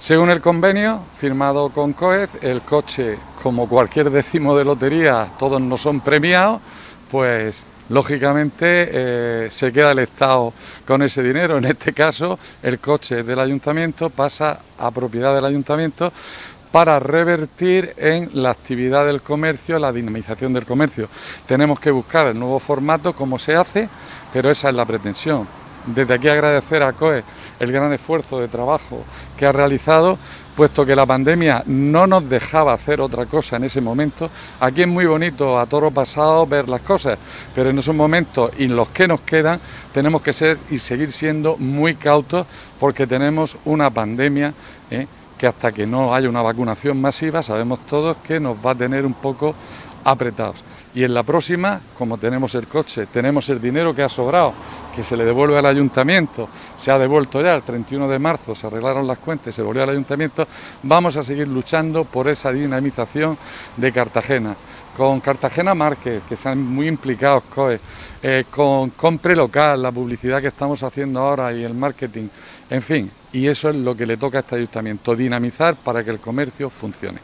Según el convenio firmado con COEZ, el coche, como cualquier décimo de lotería, todos no son premiados, pues lógicamente eh, se queda el Estado con ese dinero. En este caso, el coche del ayuntamiento pasa a propiedad del ayuntamiento para revertir en la actividad del comercio, la dinamización del comercio. Tenemos que buscar el nuevo formato, cómo se hace, pero esa es la pretensión. Desde aquí agradecer a COE el gran esfuerzo de trabajo que ha realizado, puesto que la pandemia no nos dejaba hacer otra cosa en ese momento. Aquí es muy bonito a toro pasado ver las cosas, pero en esos momentos y en los que nos quedan tenemos que ser y seguir siendo muy cautos porque tenemos una pandemia ¿eh? que hasta que no haya una vacunación masiva sabemos todos que nos va a tener un poco apretados y en la próxima, como tenemos el coche, tenemos el dinero que ha sobrado, que se le devuelve al ayuntamiento, se ha devuelto ya el 31 de marzo, se arreglaron las cuentas y se volvió al ayuntamiento, vamos a seguir luchando por esa dinamización de Cartagena. Con Cartagena Márquez, que sean muy implicados eh, con Compre Local, la publicidad que estamos haciendo ahora y el marketing, en fin, y eso es lo que le toca a este ayuntamiento, dinamizar para que el comercio funcione.